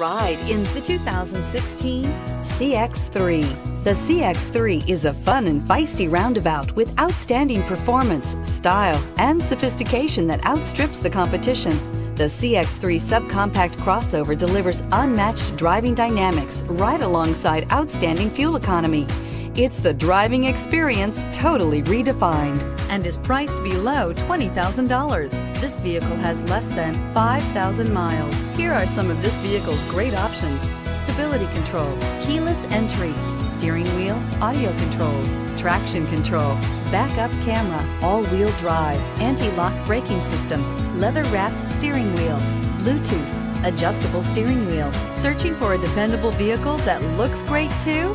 Ride in the 2016 CX3. The CX3 is a fun and feisty roundabout with outstanding performance, style, and sophistication that outstrips the competition. The CX3 subcompact crossover delivers unmatched driving dynamics right alongside outstanding fuel economy. It's the driving experience totally redefined and is priced below $20,000. This vehicle has less than 5,000 miles. Here are some of this vehicle's great options. Stability control, keyless entry, steering wheel, audio controls, traction control, backup camera, all-wheel drive, anti-lock braking system, leather-wrapped steering wheel, Bluetooth, adjustable steering wheel. Searching for a dependable vehicle that looks great too?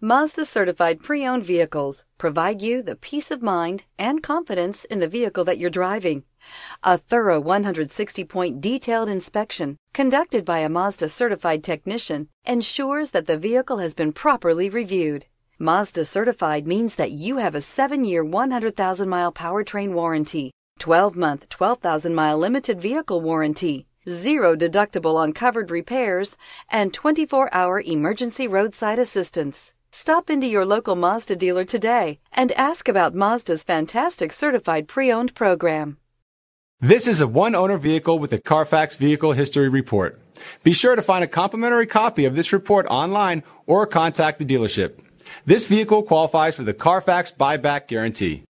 Mazda certified pre owned vehicles provide you the peace of mind and confidence in the vehicle that you're driving. A thorough 160 point detailed inspection conducted by a Mazda certified technician ensures that the vehicle has been properly reviewed. Mazda certified means that you have a 7 year 100,000 mile powertrain warranty, 12 month 12,000 mile limited vehicle warranty, zero deductible on covered repairs, and 24 hour emergency roadside assistance. Stop into your local Mazda dealer today and ask about Mazda's fantastic certified pre owned program. This is a one owner vehicle with a Carfax Vehicle History Report. Be sure to find a complimentary copy of this report online or contact the dealership. This vehicle qualifies for the Carfax buyback guarantee.